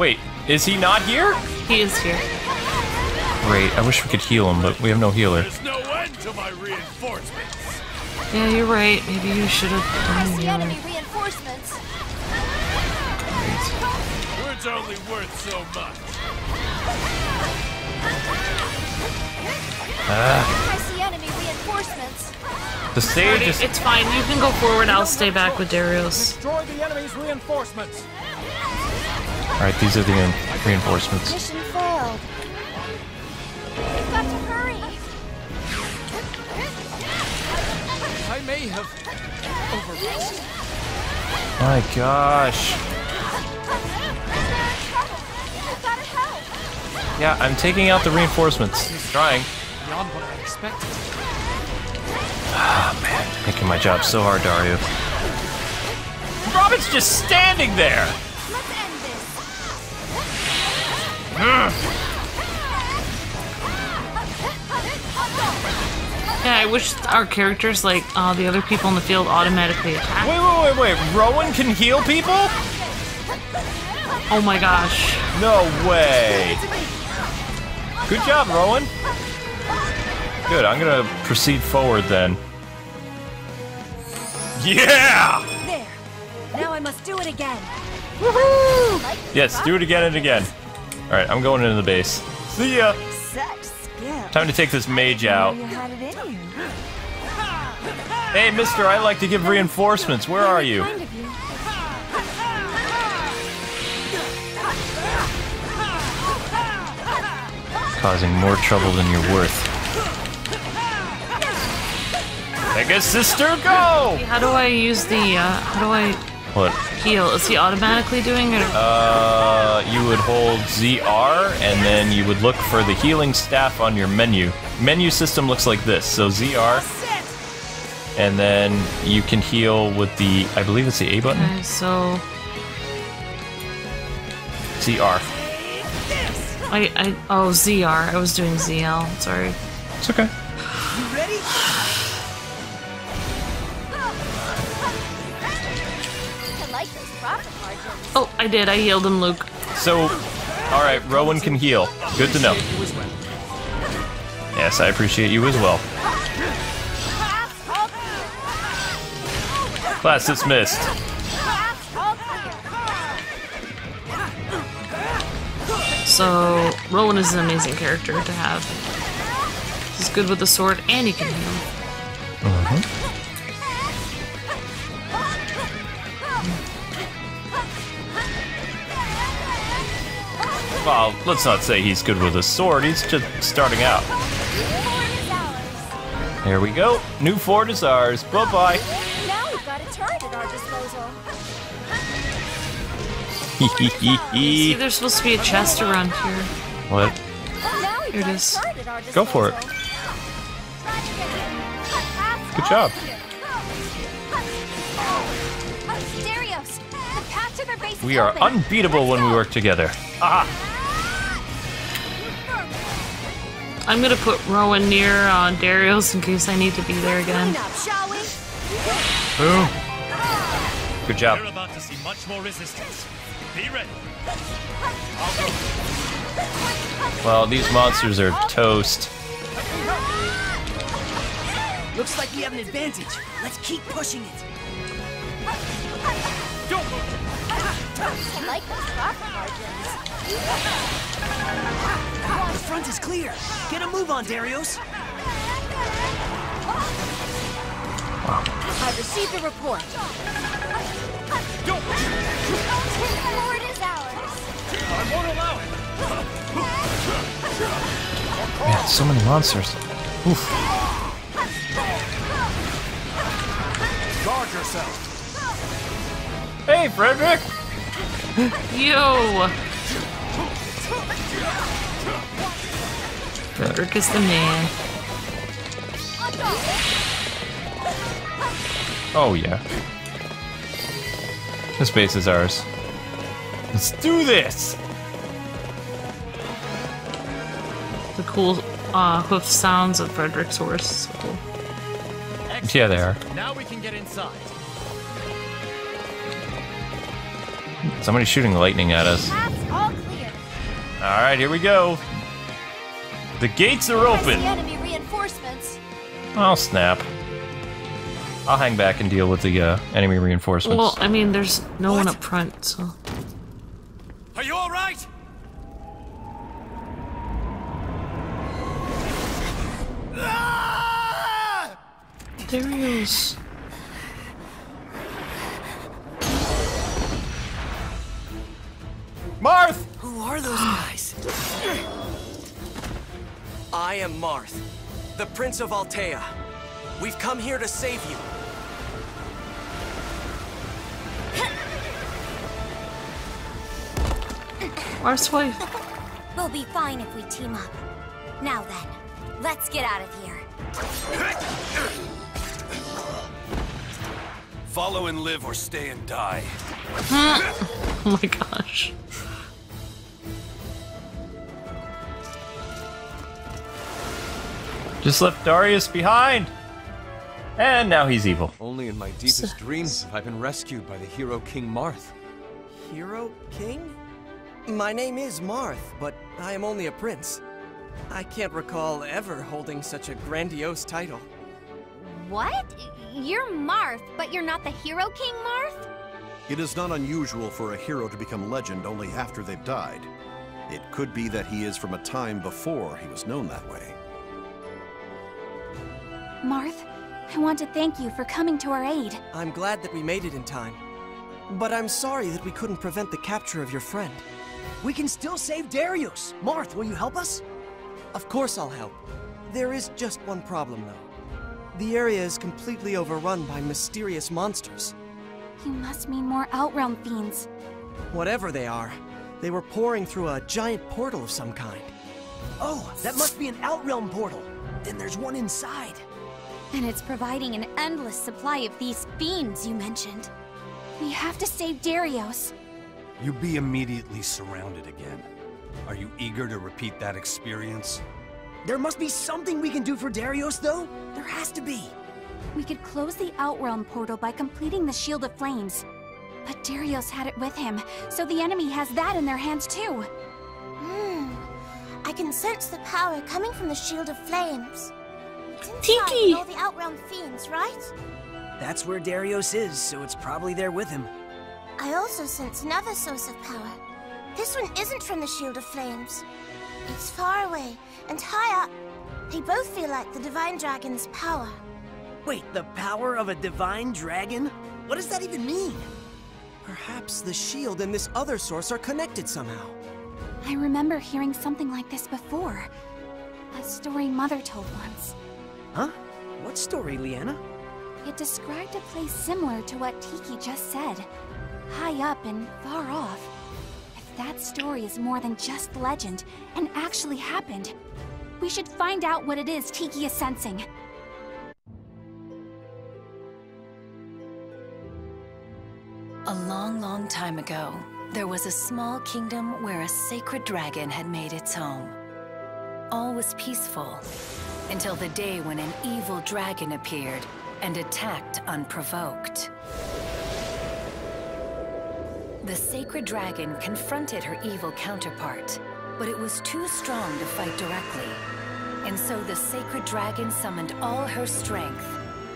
Wait, is he not here? He is here. Great. I wish we could heal him, but we have no healer. No end to my reinforcements. Yeah, you're right. Maybe you should have done the the enemy other. reinforcements. Words only worth so much. Ah. I see enemy reinforcements. The sage Alrighty, is. It's fine. You can go forward. I'll stay back with Darius. Destroy the enemy's reinforcements. Alright, these are the um, reinforcements. Mission failed. We've got to hurry. I may have overreached. My gosh. We've got to help. Yeah, I'm taking out the reinforcements. Trying. Beyond what I expected. Making my job so hard, Dario. Robin's just standing there! Yeah, I wish our characters, like uh, the other people in the field, automatically attack. Wait, wait, wait, wait. Rowan can heal people? Oh my gosh. No way. Good job, Rowan. Good, I'm gonna proceed forward then. Yeah! There. Now I must do it again. Woohoo! Yes, do it again and again. Alright, I'm going into the base. See ya! Time to take this mage out. You had it in you. Hey, mister, I like to give reinforcements. Where are you? You. Causing more trouble than you're worth. Mega sister, go! How do I use the, uh, how do I What? Heal? Is he automatically doing it? Uh, you would hold ZR and then you would look for the healing staff on your menu. Menu system looks like this. So ZR, and then you can heal with the, I believe it's the A button. okay, so ZR. I, I, oh, ZR. I was doing ZL. Sorry. It's okay. I Oh, I did. I healed him, Luke. So, all right, Rowan can heal. Good to know. Yes, I appreciate you as well. Paths all clear. Class dismissed. Paths all clear. So Rowan is an amazing character to have. He's good with the sword and he can heal. Mm-hmm. Well, let's not say he's good with a sword. He's just starting out. Fort is ours. Here we go. New fort is ours. Bye bye. Now we've got a turret at our disposal. See, there's supposed to be a chest around here. what? Now we've Here it got a is. turret at our Go for it. Good job. Darius, the path to their base is We are unbeatable when we work together. Ah, I'm gonna put Rowan near uh, Darius in case I need to be there again. Clean up, shall we? boom. Good job. We're about to see much more resistance. Be ready. Well, these monsters are toast. Looks like we have an advantage. Let's keep pushing it. Don't. I like those profit margins. The front is clear. Get a move on, Darius. I received a report. Fort is ours. I won't allow it. Man, so many monsters. Oof. Guard yourself. Hey, Frederick! Yo! Frederick is the man. Oh, yeah. This base is ours. Let's do this! The cool uh, hoof sounds of Frederick's horse. So cool. Yeah, they are. Now we can get inside. Somebody's shooting lightning at us. Paths all All right, here we go. The gates are I see open. enemy reinforcements. Oh snap! I'll hang back and deal with the uh, enemy reinforcements. Well, I mean, there's no one up front, so. Are you all right? Ah! Darius. Marth! Who are those guys? I am Marth, the Prince of Altea. We've come here to save you. Marth's wife. We'll be fine if we team up. Now then, let's get out of here. Follow and live or stay and die. Oh my gosh. Just left Darius behind! And now he's evil. Only in my deepest dreams have I been rescued by the hero King Marth. Hero King? My name is Marth, but I am only a prince. I can't recall ever holding such a grandiose title. What? You're Marth, but you're not the Hero King Marth? It is not unusual for a hero to become legend only after they've died. It could be that he is from a time before he was known that way. Marth, I want to thank you for coming to our aid. I'm glad that we made it in time. But I'm sorry that we couldn't prevent the capture of your friend. We can still save Darius. Marth, will you help us? Of course I'll help. There is just one problem, though. The area is completely overrun by mysterious monsters. You must mean more Outrealm fiends. Whatever they are, they were pouring through a giant portal of some kind. Oh, that must be an Outrealm portal. Then there's one inside. And it's providing an endless supply of these fiends you mentioned. We have to save Darius. You be immediately surrounded again. Are you eager to repeat that experience? There must be something we can do for Darius, though. There has to be. We could close the Outrealm portal by completing the Shield of Flames. But Darius had it with him, so the enemy has that in their hands too. Hmm. I can sense the power coming from the Shield of Flames. It's inside Tiki! all the Outrealm fiends, right? That's where Darius is, so it's probably there with him. I also sense another source of power. This one isn't from the Shield of Flames. It's far away and high up. They both feel like the Divine Dragon's power. Wait, the power of a divine dragon? What does that even mean? Perhaps the shield and this other source are connected somehow. I remember hearing something like this before. A story Mother told once. Huh? What story, Lianna? It described a place similar to what Tiki just said. High up and far off. If that story is more than just legend and actually happened, we should find out what it is Tiki is sensing. A long, long time ago, there was a small kingdom where a sacred dragon had made its home. All was peaceful until the day when an evil dragon appeared and attacked unprovoked. The sacred dragon confronted her evil counterpart, but it was too strong to fight directly. And so the sacred dragon summoned all her strength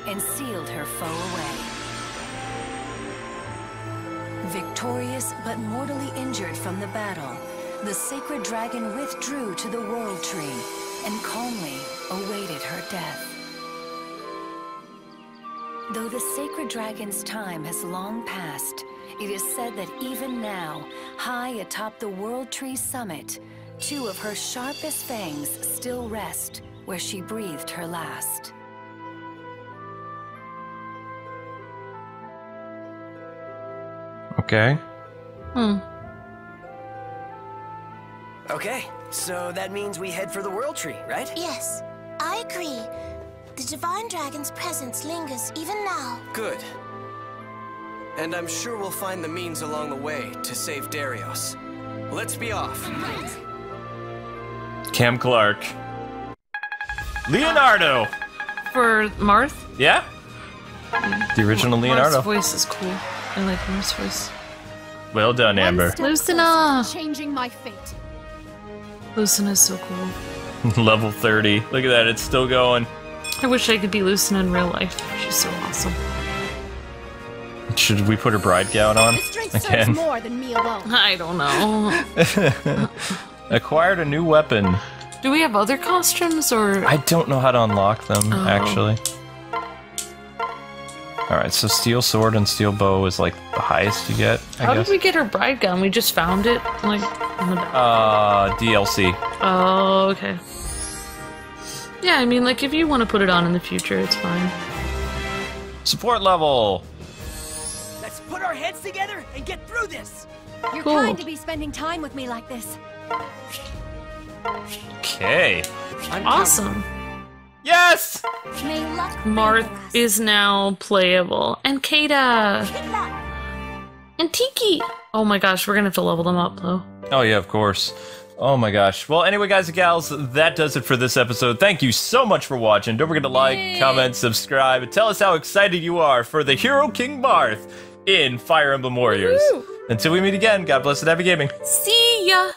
and sealed her foe away. Victorious but mortally injured from the battle, the sacred dragon withdrew to the World Tree and calmly awaited her death. Though the sacred dragon's time has long passed, it is said that even now, high atop the World Tree summit, two of her sharpest fangs still rest where she breathed her last. Okay. Hmm. Okay, so that means we head for the World Tree, right? Yes, I agree. The Divine Dragon's presence lingers even now. Good. And I'm sure we'll find the means along the way to save Darius. Let's be off. Cam Clark. Leonardo! For Marth? Yeah? The original Leonardo. Marth's voice is cool. I like Marth's voice. Well done, Amber. Loosen up! Changing my fate. Lucina is so cool. Level 30. Look at that, it's still going. I wish I could be Lucina in real life. She's so awesome. Should we put her bride gown on again? more than me alone. I don't know. Acquired a new weapon. Do we have other costumes or? I don't know how to unlock them Oh. actually. All right, so steel sword and steel bow is like the highest you get, I How guess. did we get her bride gown? We just found it, like in the back. Uh, DLC. Oh, okay. Yeah, I mean, like if you want to put it on in the future, it's fine. Support level. Let's put our heads together and get through this. You're Cool. kind to be spending time with me like this. Okay. Awesome. Yes. Marth is now playable, and Caeda, and Tiki. Oh my gosh, we're gonna have to level them up though. Oh yeah, of course. Oh my gosh. Well, anyway, guys and gals, that does it for this episode. Thank you so much for watching. Don't forget to like, comment, subscribe, and tell us how excited you are for the Hero King Marth in Fire Emblem Warriors. Until we meet again, God bless and happy gaming. See ya.